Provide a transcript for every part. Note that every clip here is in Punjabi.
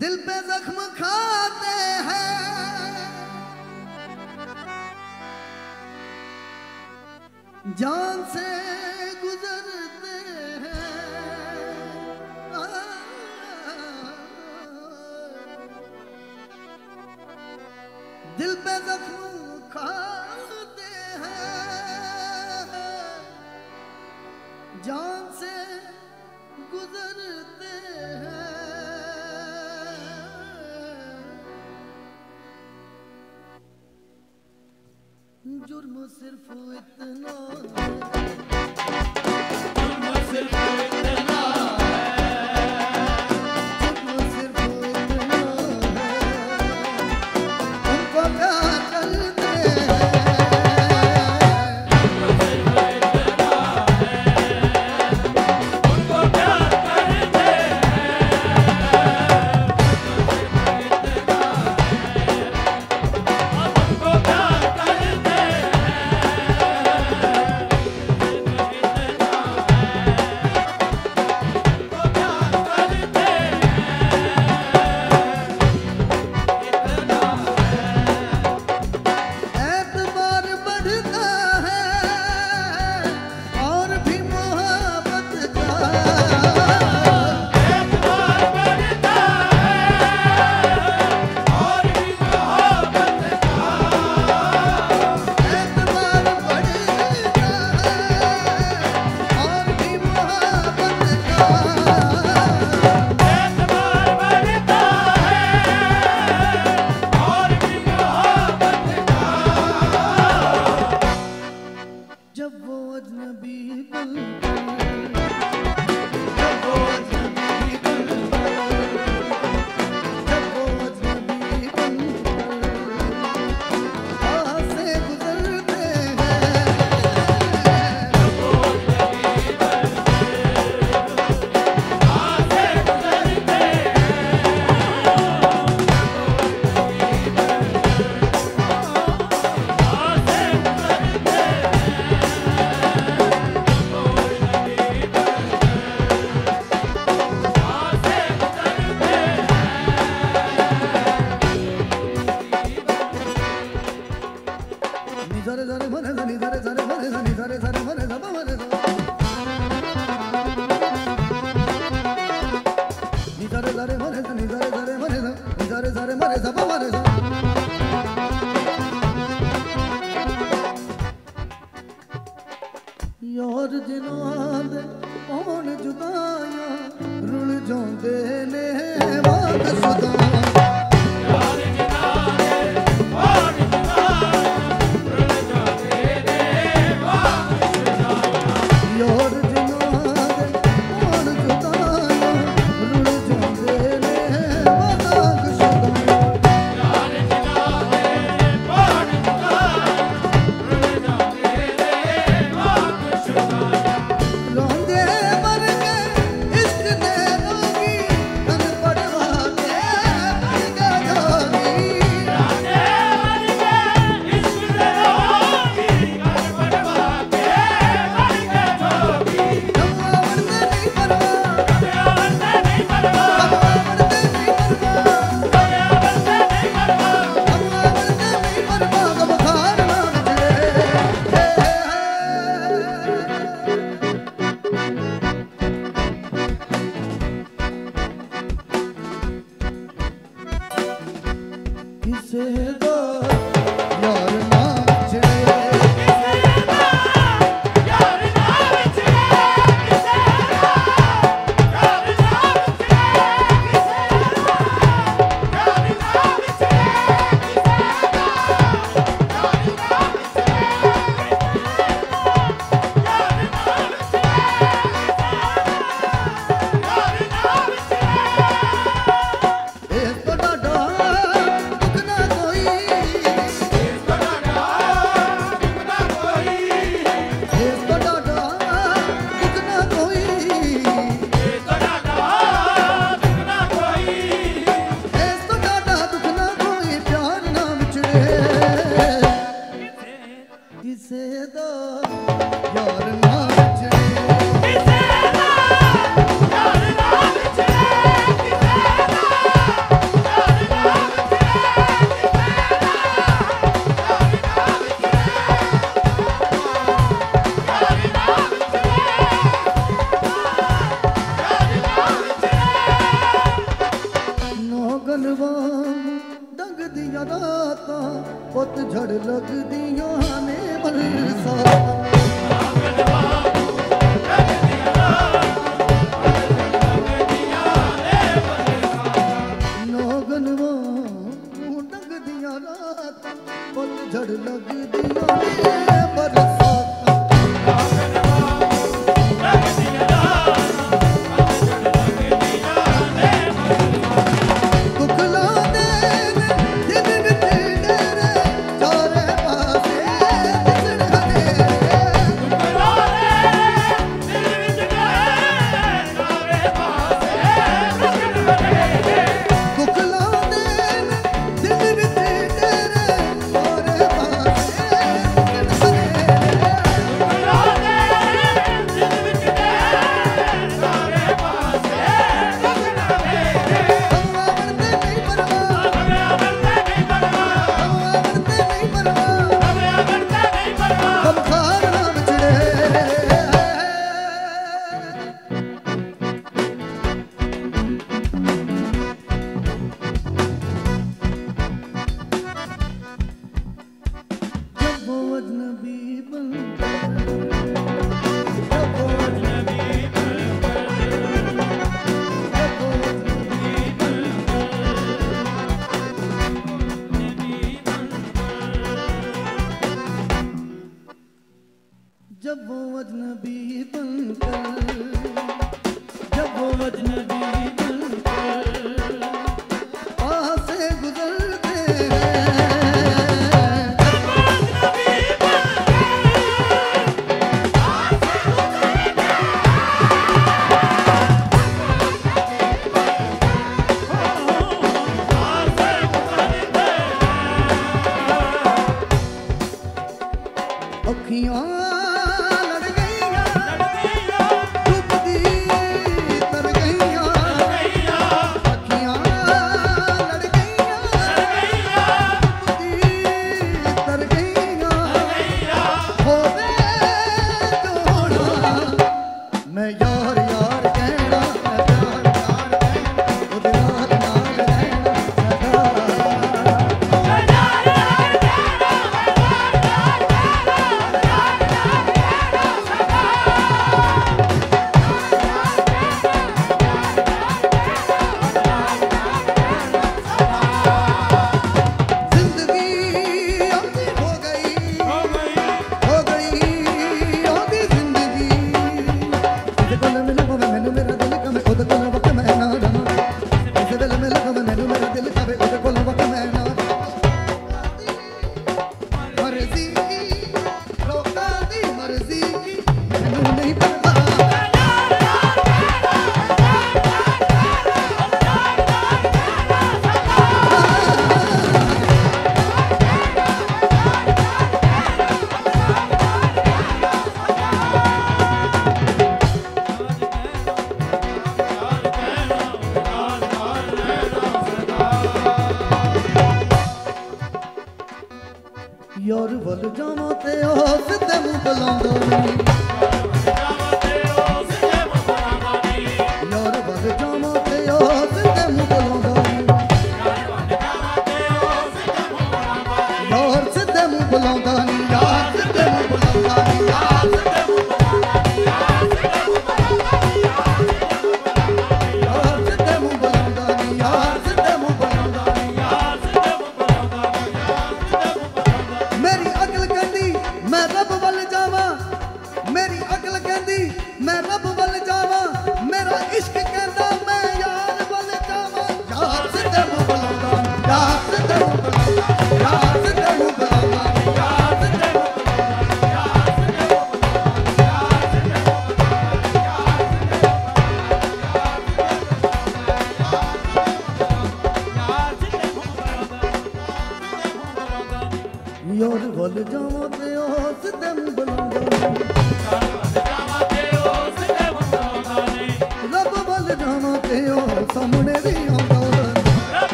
दिल पे जख्म खाते हैं। जान से गुजरते हैं। दिल पे जख्म صرف وتنور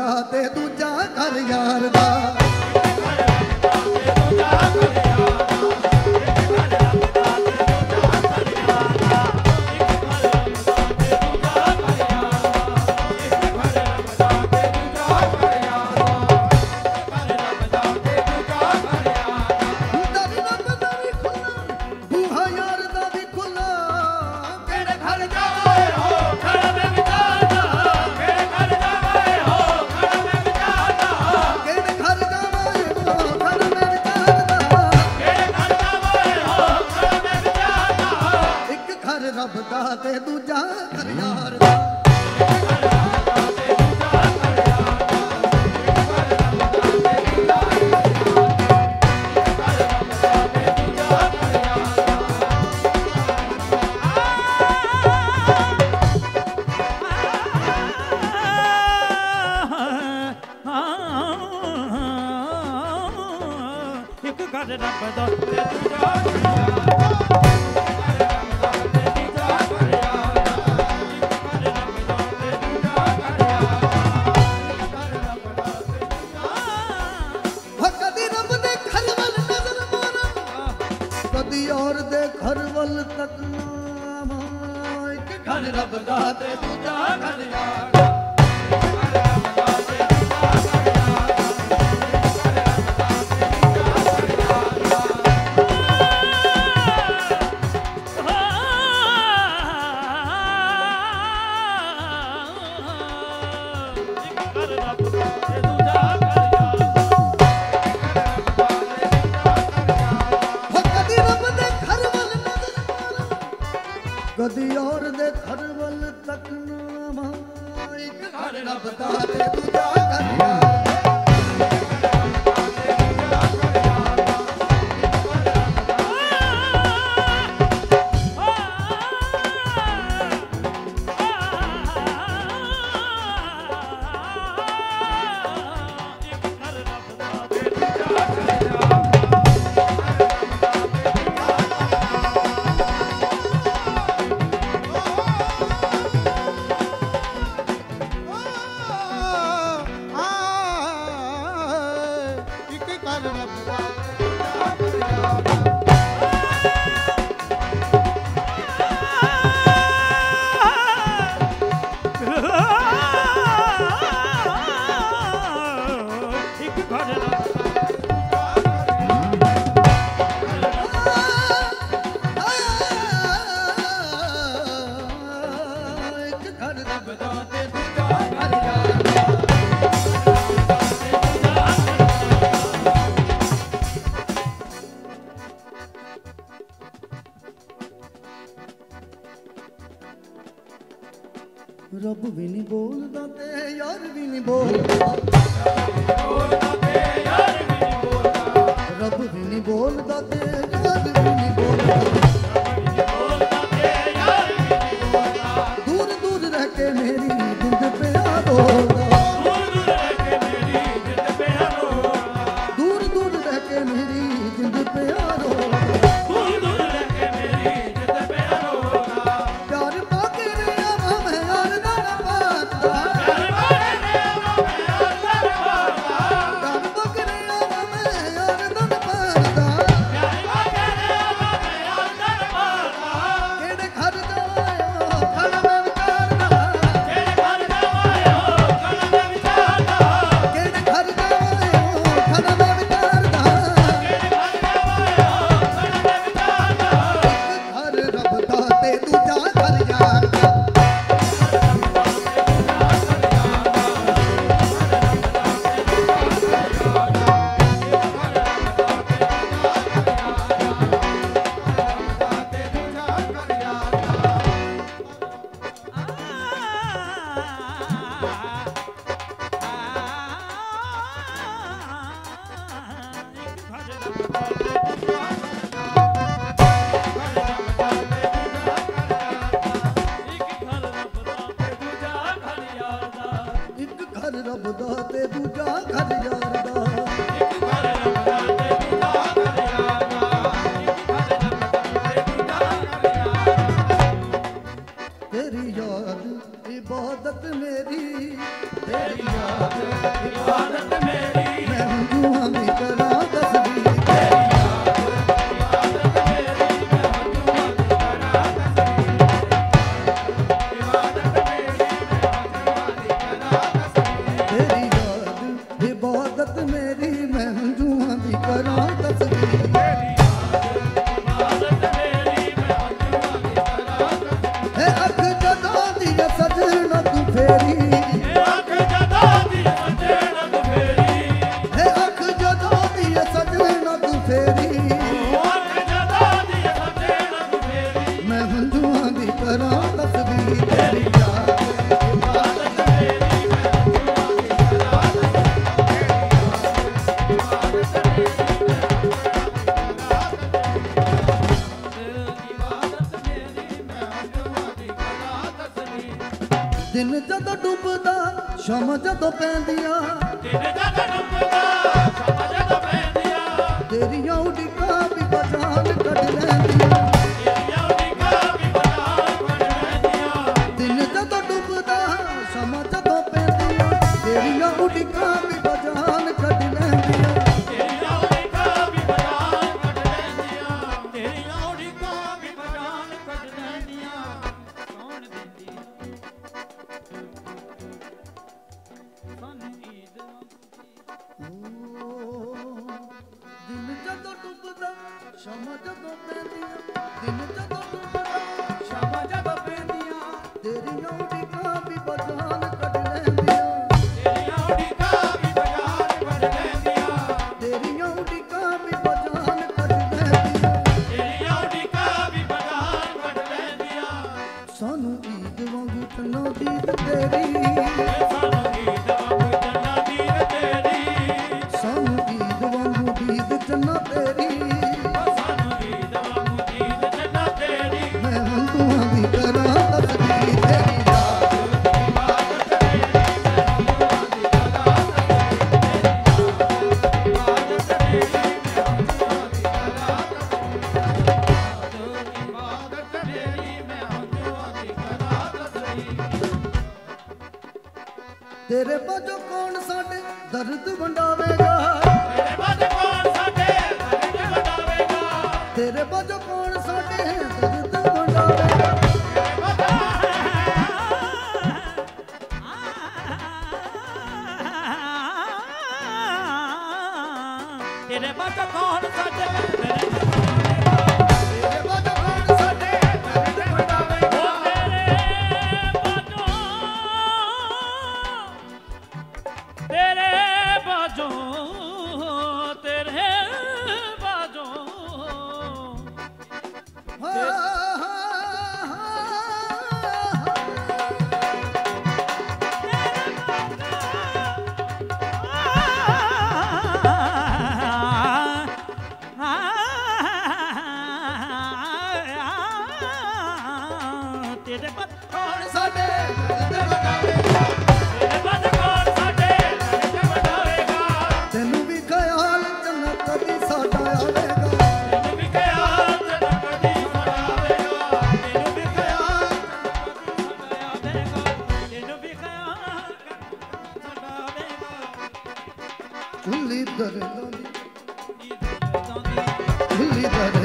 ਦਾ ਤੇ ਦੂਜਾ ਕਰ ਯਾਰ ਦਾ। ਤੋਰ ਦੇ ਘਰ ਵੱਲ ਤੱਕਣਾ ਮਾਇਕ ਘਰ ਰੱਬ ਦਾ ਤੇ ਦੂਜਾ ਘਰ ਯਾਰ। ਰੱਬ ਦਾ ਤੇ ਦਿਨ ਜਦੋਂ ਡੁੱਬਦਾ ਸ਼ਾਮ ਜਦੋਂ ਪੈਂਦੀਆਂ। ਦਿਨ ਜਦੋਂ ਡੁੱਬਦਾ ਸ਼ਾਮ ਤੇਰੇ ਬਾਝੋਂ ਕੌਣ ਸਾਡੇ? ਦਰਦ ਵੰਡਾਵੇਗਾ। ਤੇਰੇ ਬਾਝੋਂ ਕੌਣ ਸਾਡੇ? ਦਰਦ ਵੰਡਾਵੇਗਾ। ਤੇਰੇ ਬਾਝੋਂ ਕੌਣ ਸਾਡੇ? ਦਰਦ ਵੰਡਾਵੇਗਾ। ਤੇਰੇ ਬਾਝੋਂ ਕੌਣ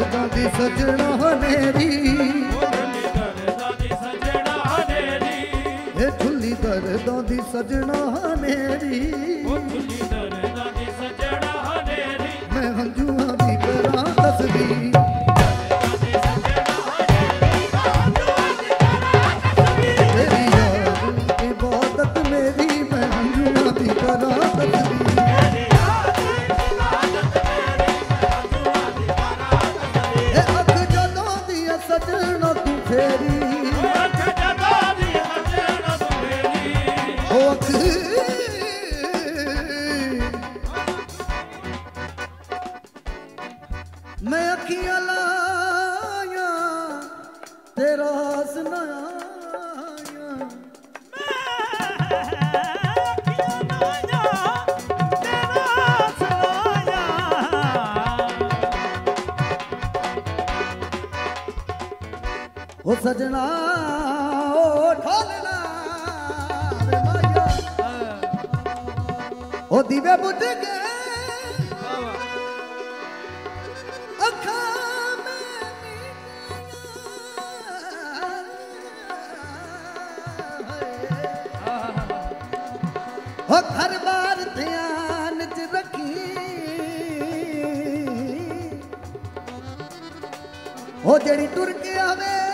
ਦਰਦਾਂ ਦੀ ਸਜਣਾ ਹਨੇਰੀ। ਇਹ ਖੁੱਲੀ ਦਰਦਾਂ ਦੀ ਸਜਣਾ ਹਨੇਰੀ। ਮੈਂ ਹੰਝੂਆਂ ਦੀ ਕਰਾਂ ਤਸਵੀਰ ਉਹ ਜਿਹੜੀ ਟੁਰ ਕੇ ਆਵੇ।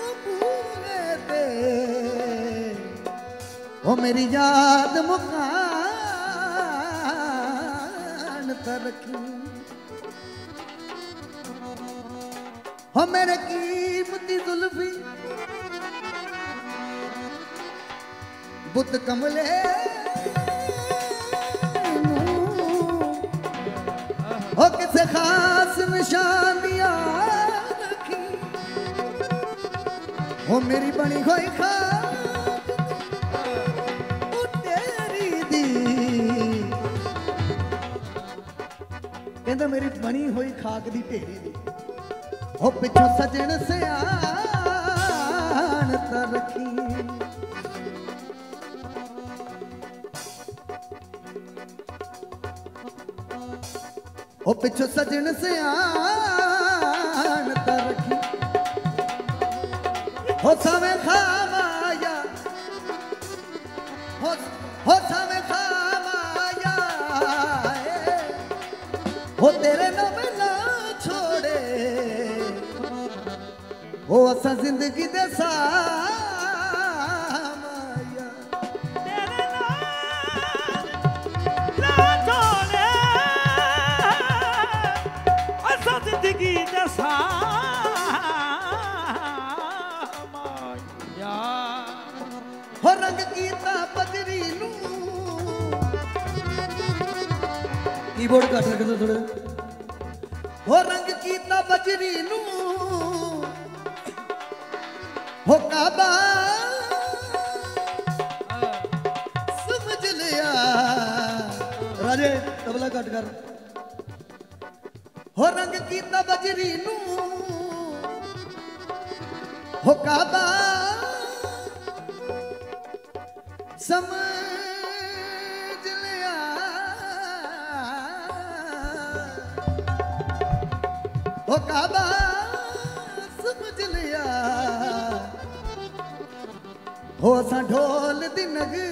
ਉਹ ਬੂਹੇ ਤੇ। ਉਹ ਮੇਰੀ ਯਾਦ ਮੁਕਾਨ ਤਾਂ ਰੱਖੀ। ਹੋ ਮੇਰੇ ਕੀਮਤੀ ਜ਼ੁਲਫੀ। ਬੁੱਤ ਕਮਲੇ ਹੋ ਕਿਸੇ ਖਾਸ ਨਿਸ਼ਾਨ ਦੀ ਯਾਦ ਹੋ ਮੇਰੀ ਬਣੀ ਹੋਈ ਖਾਕ ਉਹ ਤੇਰੀ ਦੀ ਕਹਿੰਦਾ ਮੇਰੀ ਬਣੀ ਹੋਈ ਖਾਕ ਦੀ ਢੇਰੀ ਦੀ ਹੋ ਪਿੱਛੋਂ ਸਜਣ ਸਿਆਣ ਤਾਂ ਪਿੱਛੋਂ ਸਜਣ ਸਿਆਣ ਤਾਂ ਰੱਖੀ। ਹੋ ਸਵੇਂ ਖਾਵਾਇਆ ਹੋ ਹੋ ਸਵੇਂ ਖਾਵਾਇਆ ਹੋ ਤੇਰੇ ਨਾਮ ਨਾ ਛੋੜੇ। ਹੋ ਅਸਾਂ ਜ਼ਿੰਦਗੀ ਦੇ ਸਾਮਾਇਆ ਕੀਬੋਰਡ ਕੱਟ ਲੱਗਦਾ ਥੋੜਾ ਹੋ ਰੰਗ ਕੀਤਾ ਬਜਰੀ ਨੂੰ। ਹੋ ਕਾਬਾ। ਸਮਝ ਲਿਆ। ਰਾਜੇ, ਤਬਲਾ ਘੱਟ ਕਰ। ਹੋ ਰੰਗ ਕੀਤਾ ਬਜਰੀ ਨੂੰ। ਹੋ ਕਾਬਾ। ਅਸਾਂ ਢੋਲ ਦੀ ਨਗਰੀ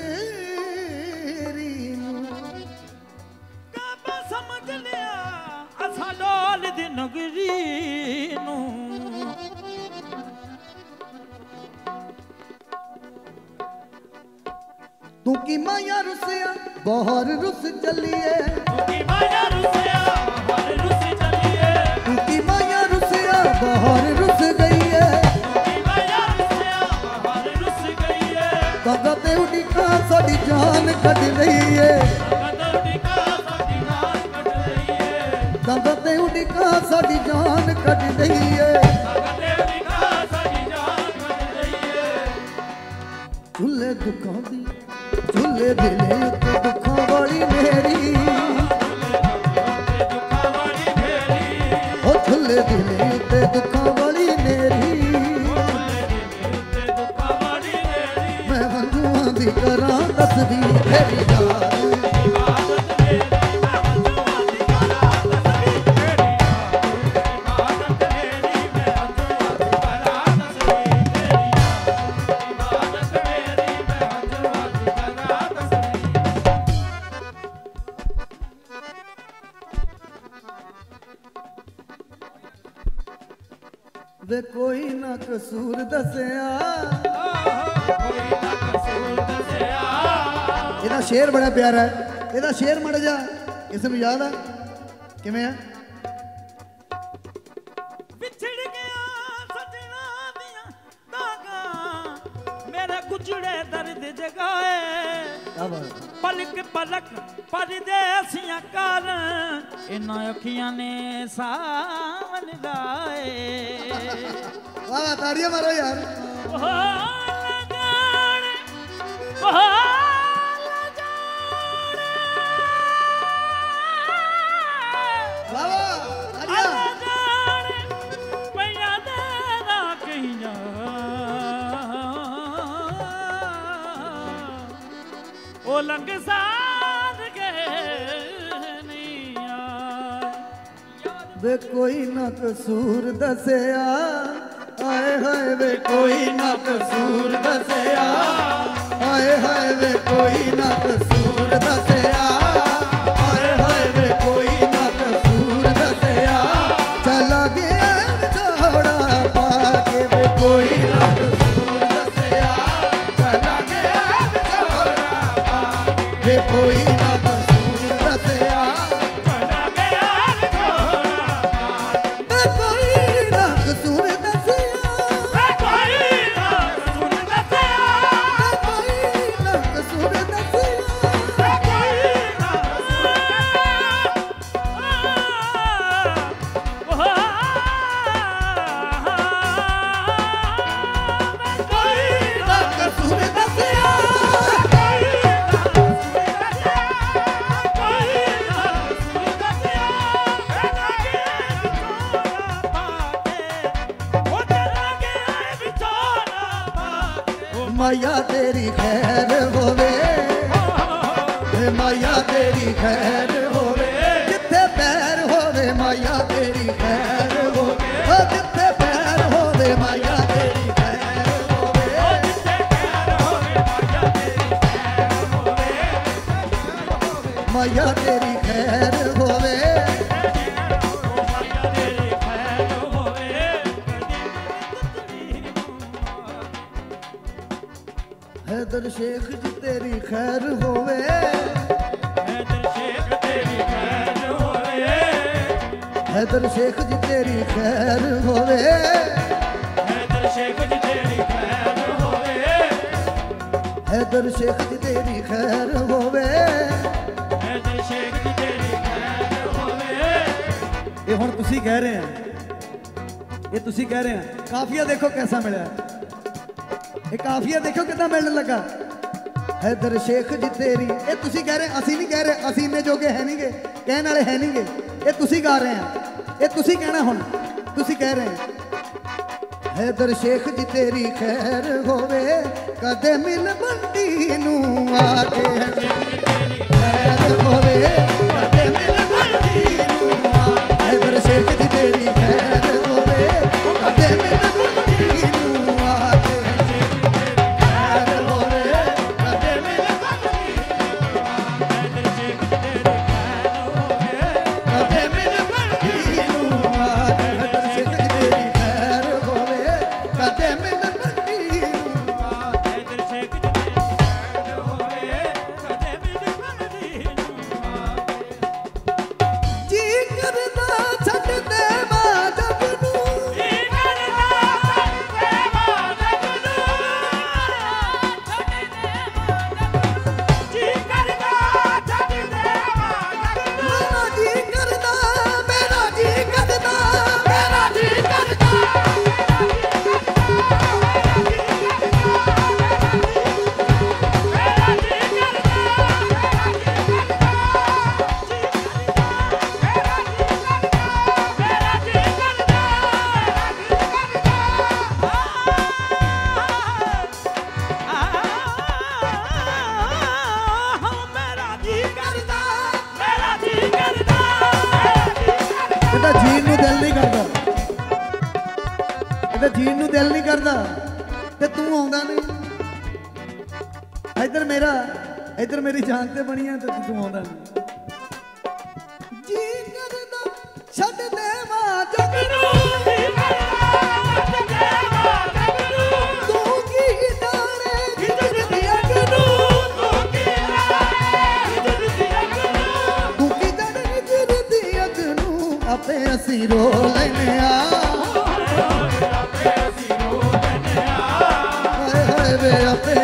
ਕਾਬਾ ਸਮਝ ਲਿਆ ਅਸਾਂ ਢੋਲ ਦੀ ਨਗਰੀ ਕੱਢ ਲਈਏ ਝੁੱਲੇ ਦੁੱਖਾਂ ਦੀ ਝੁੱਲੇ ਦਿਲੇ ਸ਼ੇਅਰ ਇਹਦਾ ਸ਼ੇਰ ਮੜ ਜਾ ਇਸ ਨੂੰ ਯਾਦ ਆ? ਕਿਵੇਂ ਆ? ਉਹ ਲੰਗ ਸਾਧ ਕੇ ਵੇ ਕੋਈ ਨਾ ਕਸੂਰ ਦੱਸਿਆ, ਆਏ ਹਾਏ ਵੇ ਕੋਈ ਨਾ ਕਸੂਰ ਦੱਸਿਆ, ਆਏ ਹਾਏ ਵੇ ਕੋਈ ਨਾ ਕਸੂਰ ਦੱਸਿਆ। ਏ ਮਾਇਆ ਤੇਰੀ ਖੈਰ ਹੋਵੇ। ਜਿੱਥੇ ਪੈਰ ਹੋਵੇ ਮਾਇਆ ਤੇਰੀ ਖੈਰ ਹੋਵੇ। ਓ ਜਿੱਥੇ ਪੈਰ ਹੋਵੇ ਮਾਇਆ ਤੇਰੀ ਖੈਰ ਹੋਵੇ। ਮਾਇਆ ਤੇਰੀ ਖੈਰ ਹੋਵੇ। ਹੈਦਰ ਸ਼ੇਖ ਜੀ ਤੇਰੀ ਖੈਰ ਹੋਵੇ। ਹੈਦਰ ਸ਼ੇਖ ਜੀ ਤੇਰੀ ਖੈਰ ਹੋਵੇ। ਹੈਦਰ ਸ਼ੇਖ ਜੀ ਤੇਰੀ ਖੈਰ ਹੋਵੇ। ਇਹ ਹੁਣ ਤੁਸੀਂ ਕਹਿ ਰਹੇ ਆ। ਇਹ ਤੁਸੀਂ ਕਹਿ ਰਹੇ ਆ। ਕਾਫੀਆ ਦੇਖੋ ਕਿਹਦਾ ਮਿਲਿਆ। ਇਹ ਕਾਫੀਆ ਦੇਖੋ ਕਿੱਦਾਂ ਮਿਲਣ ਲੱਗਾ। ਹੈਦਰ ਸ਼ੇਖ ਜੀ ਤੇਰੀ। ਇਹ ਤੁਸੀਂ ਕਹਿ ਰਹੇ, ਅਸੀਂ ਨਹੀਂ ਕਹਿ ਰਹੇ ਅਸੀਂ ਇੰਨੇ ਜੋਗੇ ਹੈ ਨਹੀਂਗੇ, ਕਹਿਣ ਵਾਲੇ ਹੈ ਨਹੀਂਗੇ। ਇਹ ਤੁਸੀਂ ਗਾ ਰਹੇ ਆ। ਇਹ ਤੁਸੀਂ ਕਹਿਣਾ ਹੁਣ, ਤੁਸੀਂ ਕਹਿ ਰਹੇ ਆ। ਹੈਦਰ ਸ਼ੇਖ ਜੀ ਤੇਰੀ ਖੈਰ ਹੋਵੇ, ਕਦੇ ਮਿਲ ਮੰਡੀ ਨੂੰ ਆ ਕੇ। ਇੱਧਰ ਤੇ ਬਣੀ ਤੇ ਤੂੰ ਆਉਂਦਾ ਜੀ ਕਰਦਾ ਛੱਡ ਦੇਵਾ ਜਗ ਦੀ ਅਗ ਨੂੰ ਤੂੰ ਕੀ ਜਾਣੇ ਆਪੇ ਅਸੀਂ ਰੋ ਲੈਨੇ ਆ ਹਾਏ ਹਾਏ ਵੇ, ਆਪੇ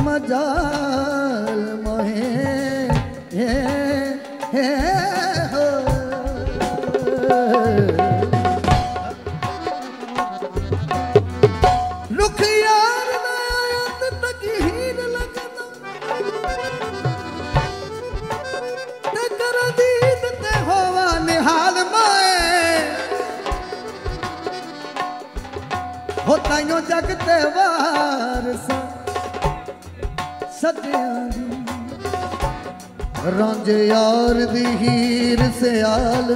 ਮਜਾਲ ਮਹੇ। ਸੱਜਿਆਂ ਦੀ। ਰਾਂਝੇ ਯਾਰ ਦੀ ਹੀਰ ਸਿਆਲ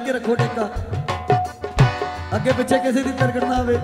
ਅੱਗੇ ਰੱਖੋ ਟੇਕਾ ਅੱਗੇ ਪਿੱਛੇ ਕਿਸੇ ਦੀ ਤਰਕੜ ਨਾ ਆਵੇ